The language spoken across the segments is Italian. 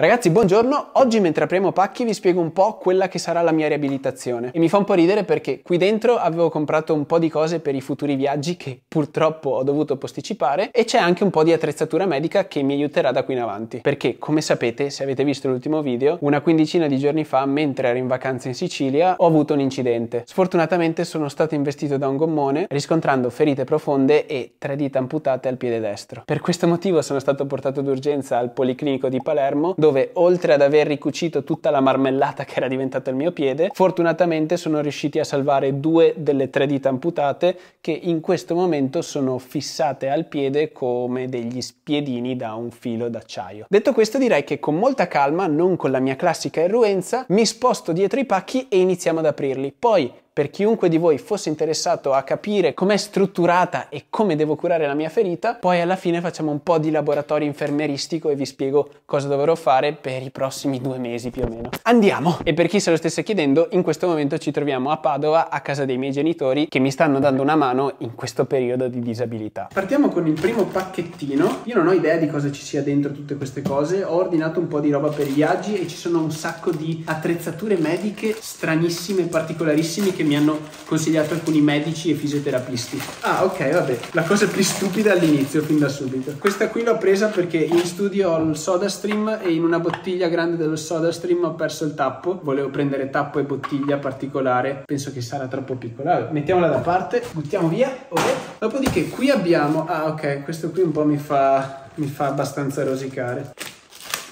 Ragazzi, buongiorno. Oggi mentre apriamo pacchi vi spiego un po' quella che sarà la mia riabilitazione. E mi fa un po' ridere perché qui dentro avevo comprato un po' di cose per i futuri viaggi che purtroppo ho dovuto posticipare e c'è anche un po' di attrezzatura medica che mi aiuterà da qui in avanti. Perché, come sapete, se avete visto l'ultimo video, una quindicina di giorni fa, mentre ero in vacanza in Sicilia, ho avuto un incidente. Sfortunatamente sono stato investito da un gommone, riscontrando ferite profonde e tre dita amputate al piede destro. Per questo motivo sono stato portato d'urgenza al Policlinico di Palermo, dove dove oltre ad aver ricucito tutta la marmellata che era diventata il mio piede, fortunatamente sono riusciti a salvare due delle tre dita amputate che in questo momento sono fissate al piede come degli spiedini da un filo d'acciaio. Detto questo direi che con molta calma, non con la mia classica irruenza, mi sposto dietro i pacchi e iniziamo ad aprirli. Poi per chiunque di voi fosse interessato a capire com'è strutturata e come devo curare la mia ferita, poi alla fine facciamo un po' di laboratorio infermeristico e vi spiego cosa dovrò fare per i prossimi due mesi più o meno. Andiamo! E per chi se lo stesse chiedendo, in questo momento ci troviamo a Padova, a casa dei miei genitori, che mi stanno dando una mano in questo periodo di disabilità. Partiamo con il primo pacchettino. Io non ho idea di cosa ci sia dentro tutte queste cose, ho ordinato un po' di roba per i viaggi e ci sono un sacco di attrezzature mediche stranissime particolarissime che mi mi hanno consigliato alcuni medici e fisioterapisti. Ah, ok, vabbè. La cosa più stupida all'inizio, fin da subito. Questa qui l'ho presa perché in studio ho il soda stream e in una bottiglia grande dello soda stream ho perso il tappo. Volevo prendere tappo e bottiglia particolare. Penso che sarà troppo piccola. Allora, mettiamola da parte, buttiamo via. Okay. Dopodiché qui abbiamo... Ah, ok, questo qui un po' mi fa, mi fa abbastanza rosicare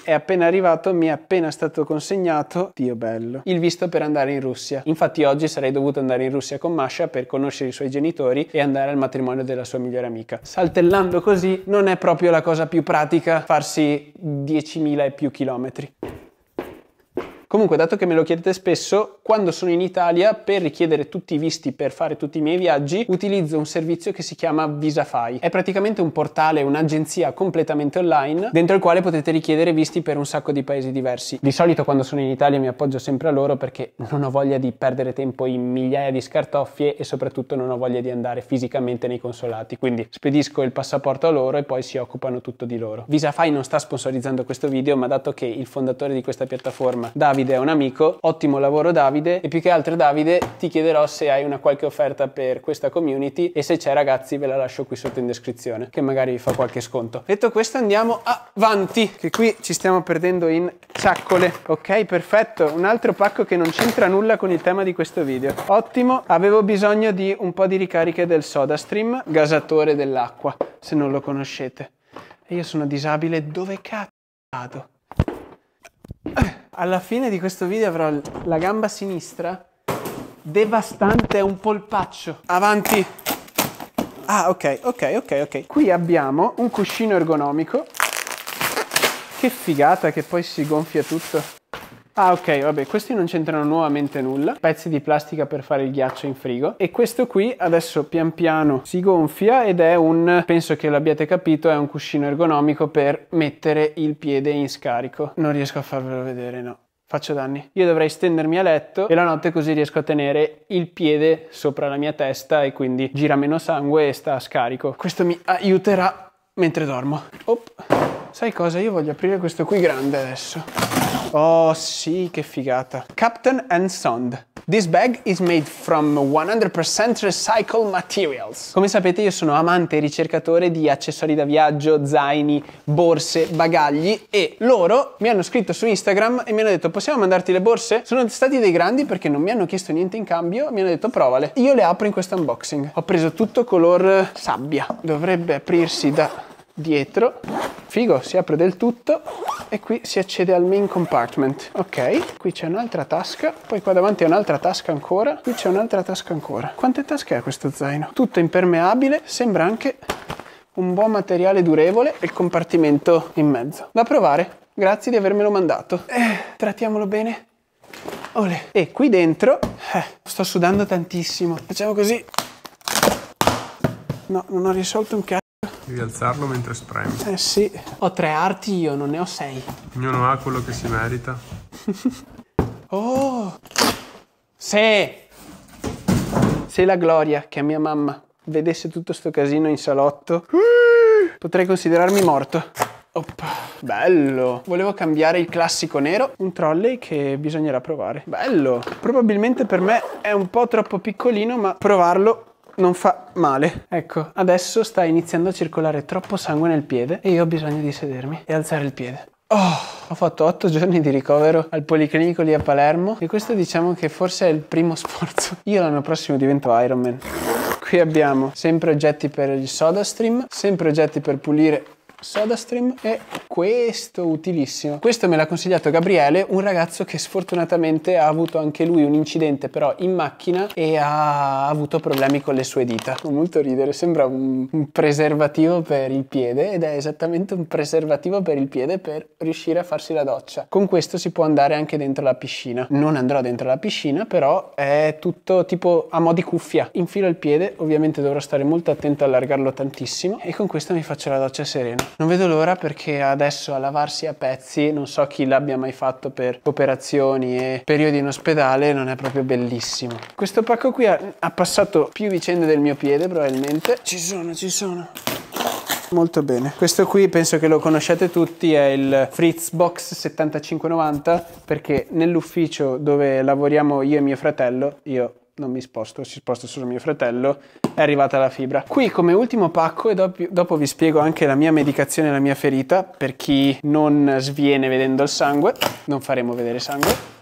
è appena arrivato, mi è appena stato consegnato, Dio bello, il visto per andare in Russia. Infatti oggi sarei dovuto andare in Russia con Masha per conoscere i suoi genitori e andare al matrimonio della sua migliore amica. Saltellando così non è proprio la cosa più pratica farsi 10.000 e più chilometri. Comunque, dato che me lo chiedete spesso, quando sono in Italia per richiedere tutti i visti per fare tutti i miei viaggi, utilizzo un servizio che si chiama Visafy. È praticamente un portale, un'agenzia completamente online dentro il quale potete richiedere visti per un sacco di paesi diversi. Di solito quando sono in Italia mi appoggio sempre a loro perché non ho voglia di perdere tempo in migliaia di scartoffie e soprattutto non ho voglia di andare fisicamente nei consolati. Quindi spedisco il passaporto a loro e poi si occupano tutto di loro. Visafy non sta sponsorizzando questo video, ma dato che il fondatore di questa piattaforma, Davide, Davide è un amico, ottimo lavoro Davide e più che altro Davide ti chiederò se hai una qualche offerta per questa community e se c'è ragazzi ve la lascio qui sotto in descrizione che magari vi fa qualche sconto. Detto questo andiamo avanti che qui ci stiamo perdendo in ciaccole. Ok perfetto, un altro pacco che non c'entra nulla con il tema di questo video. Ottimo, avevo bisogno di un po' di ricariche del SodaStream, gasatore dell'acqua se non lo conoscete. E io sono disabile, dove cazzo vado? Alla fine di questo video avrò la gamba sinistra devastante, è un polpaccio. Avanti. Ah, ok, ok, ok, ok. Qui abbiamo un cuscino ergonomico. Che figata che poi si gonfia tutto. Ah ok, vabbè, questi non c'entrano nuovamente nulla. Pezzi di plastica per fare il ghiaccio in frigo. E questo qui adesso pian piano si gonfia ed è un, penso che l'abbiate capito, è un cuscino ergonomico per mettere il piede in scarico. Non riesco a farvelo vedere, no faccio danni. Io dovrei stendermi a letto e la notte così riesco a tenere il piede sopra la mia testa e quindi gira meno sangue e sta a scarico. Questo mi aiuterà mentre dormo. Op. Sai cosa? Io voglio aprire questo qui grande adesso. Oh sì, che figata. Captain and Sond. This bag is made from 100% recycled materials. Come sapete io sono amante e ricercatore di accessori da viaggio, zaini, borse, bagagli e loro mi hanno scritto su Instagram e mi hanno detto possiamo mandarti le borse? Sono stati dei grandi perché non mi hanno chiesto niente in cambio, mi hanno detto provale. Io le apro in questo unboxing. Ho preso tutto color sabbia. Dovrebbe aprirsi da dietro figo si apre del tutto e qui si accede al main compartment. Ok qui c'è un'altra tasca poi qua davanti è un'altra tasca ancora qui c'è un'altra tasca ancora. Quante tasche ha questo zaino? Tutto impermeabile sembra anche un buon materiale durevole e il compartimento in mezzo. Da provare grazie di avermelo mandato. Eh, trattiamolo bene. Olè. e qui dentro eh, sto sudando tantissimo. Facciamo così. No non ho risolto un cazzo Devi alzarlo mentre spremi. Eh sì, ho tre arti io, non ne ho sei. Ognuno ha quello che si merita. oh! Se! Se la Gloria, che è mia mamma, vedesse tutto sto casino in salotto, potrei considerarmi morto. Oppa, bello! Volevo cambiare il classico nero, un trolley che bisognerà provare. Bello! Probabilmente per me è un po' troppo piccolino, ma provarlo non fa male. Ecco, adesso sta iniziando a circolare troppo sangue nel piede e io ho bisogno di sedermi e alzare il piede. Oh, ho fatto otto giorni di ricovero al Policlinico lì a Palermo e questo diciamo che forse è il primo sforzo. Io l'anno prossimo divento Ironman. Qui abbiamo sempre oggetti per il SodaStream, sempre oggetti per pulire SodaStream e questo utilissimo. Questo me l'ha consigliato Gabriele, un ragazzo che sfortunatamente ha avuto anche lui un incidente però in macchina e ha avuto problemi con le sue dita. Fa molto ridere, sembra un, un preservativo per il piede ed è esattamente un preservativo per il piede per riuscire a farsi la doccia. Con questo si può andare anche dentro la piscina. Non andrò dentro la piscina, però è tutto tipo a mo' di cuffia. Infilo il piede, ovviamente dovrò stare molto attento a allargarlo tantissimo e con questo mi faccio la doccia serena. Non vedo l'ora perché adesso a lavarsi a pezzi, non so chi l'abbia mai fatto per operazioni e periodi in ospedale, non è proprio bellissimo. Questo pacco qui ha, ha passato più vicende del mio piede probabilmente. Ci sono, ci sono. Molto bene. Questo qui penso che lo conosciate tutti, è il Fritzbox 7590 perché nell'ufficio dove lavoriamo io e mio fratello, io non mi sposto, si sposta solo mio fratello, è arrivata la fibra. Qui come ultimo pacco e dopo, dopo vi spiego anche la mia medicazione e la mia ferita per chi non sviene vedendo il sangue, non faremo vedere sangue.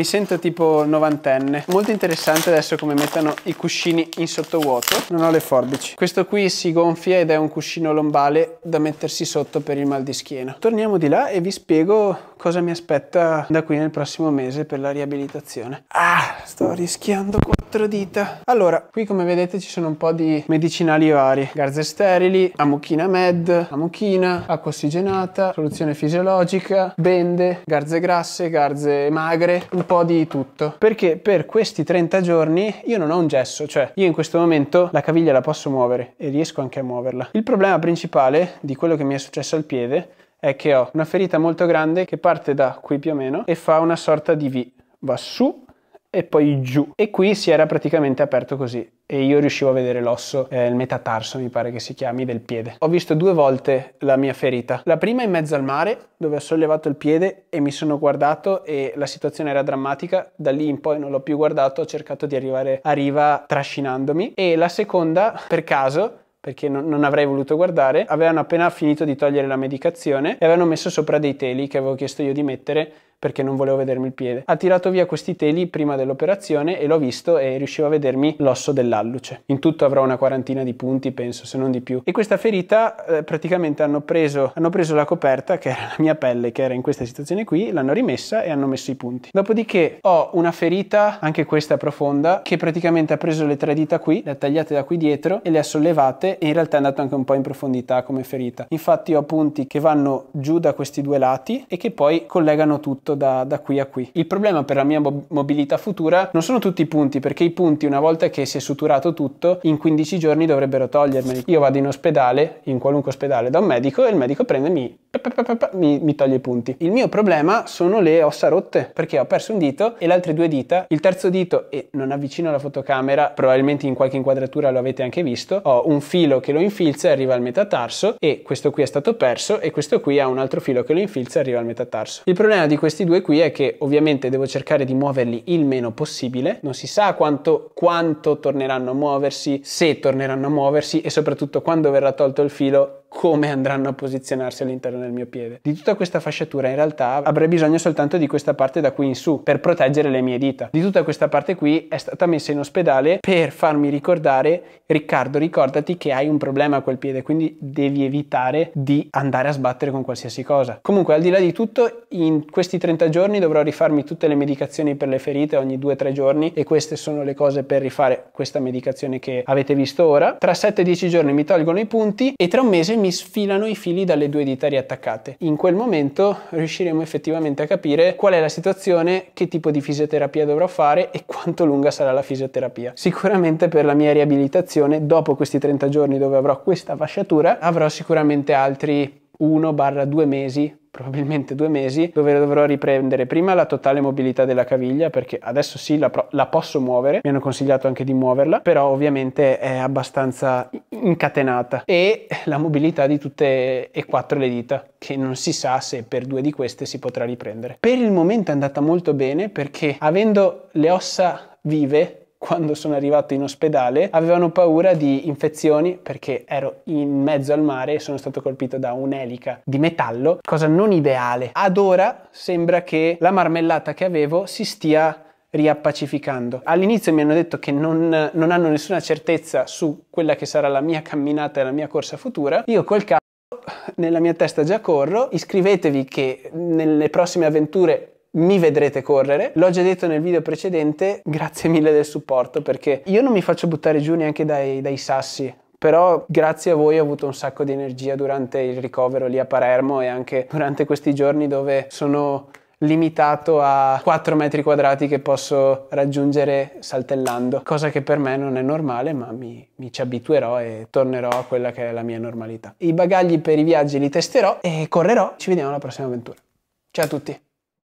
Mi sento tipo novantenne. Molto interessante adesso come mettono i cuscini in sottovuoto. Non ho le forbici. Questo qui si gonfia ed è un cuscino lombale da mettersi sotto per il mal di schiena. Torniamo di là e vi spiego cosa mi aspetta da qui nel prossimo mese per la riabilitazione. Ah, sto rischiando quattro dita. Allora, qui come vedete ci sono un po' di medicinali vari. Garze sterili, amuchina med, amuchina, acqua ossigenata, soluzione fisiologica, bende, garze grasse, garze magre, un po' di tutto. Perché per questi 30 giorni io non ho un gesso, cioè io in questo momento la caviglia la posso muovere e riesco anche a muoverla. Il problema principale di quello che mi è successo al piede è che ho una ferita molto grande che parte da qui più o meno e fa una sorta di V. Va su e poi giù. E qui si era praticamente aperto così e io riuscivo a vedere l'osso, eh, il metatarso mi pare che si chiami, del piede. Ho visto due volte la mia ferita. La prima in mezzo al mare dove ho sollevato il piede e mi sono guardato e la situazione era drammatica. Da lì in poi non l'ho più guardato, ho cercato di arrivare a riva trascinandomi. E la seconda, per caso, perché non, non, avrei voluto guardare, avevano appena finito di togliere la medicazione e avevano messo sopra dei teli che avevo chiesto io di mettere perché non volevo vedermi il piede. Ha tirato via questi teli prima dell'operazione e l'ho visto e riuscivo a vedermi l'osso dell'alluce. In tutto avrò una quarantina di punti, penso, se non di più. E questa ferita eh, praticamente hanno preso, hanno preso la coperta, che era la mia pelle, che era in questa situazione qui, l'hanno rimessa e hanno messo i punti. Dopodiché ho una ferita, anche questa profonda, che praticamente ha preso le tre dita qui, le ha tagliate da qui dietro e le ha sollevate e in realtà è andato anche un po' in profondità come ferita. Infatti ho punti che vanno giù da questi due lati e che poi collegano tutto tutto da, da, qui a qui. Il problema per la mia mobilità futura non sono tutti i punti, perché i punti una volta che si è suturato tutto, in 15 giorni dovrebbero togliermeli. Io vado in ospedale, in qualunque ospedale, da un medico e il medico prende e mi, mi, mi toglie i punti. Il mio problema sono le ossa rotte, perché ho perso un dito e le altre due dita, il terzo dito, e non avvicino la fotocamera, probabilmente in qualche inquadratura lo avete anche visto, ho un filo che lo infilza e arriva al metatarso e questo qui è stato perso e questo qui ha un altro filo che lo infilza e arriva al metatarso. Il problema di questi questi due qui è che ovviamente devo cercare di muoverli il meno possibile, non si sa quanto, quanto torneranno a muoversi, se torneranno a muoversi e soprattutto quando verrà tolto il filo come andranno a posizionarsi all'interno del mio piede. Di tutta questa fasciatura in realtà avrei bisogno soltanto di questa parte da qui in su per proteggere le mie dita. Di tutta questa parte qui è stata messa in ospedale per farmi ricordare Riccardo ricordati che hai un problema a quel piede quindi devi evitare di andare a sbattere con qualsiasi cosa. Comunque al di là di tutto in questi 30 giorni dovrò rifarmi tutte le medicazioni per le ferite ogni 2-3 giorni e queste sono le cose per rifare questa medicazione che avete visto ora. Tra 7-10 giorni mi tolgono i punti e tra un mese mi sfilano i fili dalle due dita riattaccate. In quel momento riusciremo effettivamente a capire qual è la situazione, che tipo di fisioterapia dovrò fare e quanto lunga sarà la fisioterapia. Sicuramente per la mia riabilitazione, dopo questi 30 giorni dove avrò questa fasciatura, avrò sicuramente altri 1-2 mesi probabilmente due mesi, dove dovrò riprendere prima la totale mobilità della caviglia, perché adesso sì la, la posso muovere, mi hanno consigliato anche di muoverla, però ovviamente è abbastanza incatenata, e la mobilità di tutte e quattro le dita, che non si sa se per due di queste si potrà riprendere. Per il momento è andata molto bene perché avendo le ossa vive quando sono arrivato in ospedale avevano paura di infezioni perché ero in mezzo al mare e sono stato colpito da un'elica di metallo, cosa non ideale. Ad ora sembra che la marmellata che avevo si stia riappacificando. All'inizio mi hanno detto che non, non hanno nessuna certezza su quella che sarà la mia camminata e la mia corsa futura. Io col caso nella mia testa già corro, iscrivetevi che nelle prossime avventure mi vedrete correre. L'ho già detto nel video precedente, grazie mille del supporto perché io non mi faccio buttare giù neanche dai, dai sassi. Però grazie a voi ho avuto un sacco di energia durante il ricovero lì a Palermo e anche durante questi giorni dove sono limitato a 4 metri quadrati che posso raggiungere saltellando, cosa che per me non è normale, ma mi, mi, ci abituerò e tornerò a quella che è la mia normalità. I bagagli per i viaggi li testerò e correrò. Ci vediamo alla prossima avventura. Ciao a tutti!